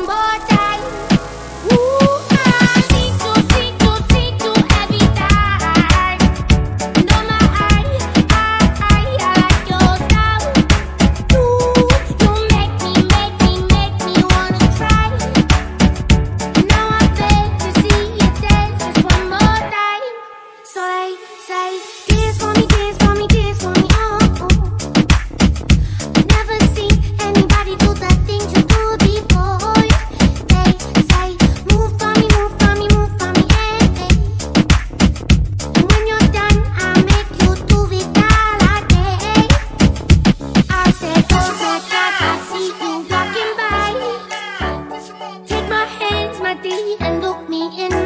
Somebody in